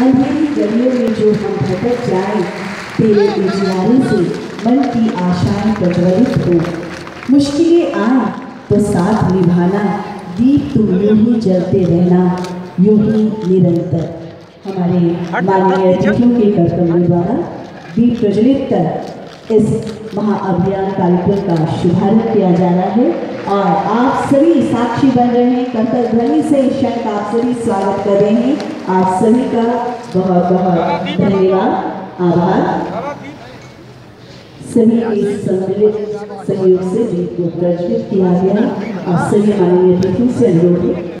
अंधेरी गलियों में जो हम भटक जाएँ तेरे उजियारे से मन की आशाएँ प्रज्वलित हो। मुश्किलें आए तो साथ निभाना दीप तुम यूँ ही जलते रहना यूँ ही निरंतर। हमारे माननीय अतिथियों के कर्तव्यों द्वारा दीप प्रज्वलित कर इस महाअभियान कार्यक्रम का शुभारंभ किया जा रहा है और आप सभी साक्षी बन रहे हैं कर्तव्य ध्वनि से इस क्षण का आप सभी स्वागत कर रहे हैं। आप सभी का बहुत बहुत धन्यवाद, आभार। सभी के सम्मिलित सहयोग से दीप को प्रज्वलित किया गया और सभी माननीय अतिथियों से अनुरोध है।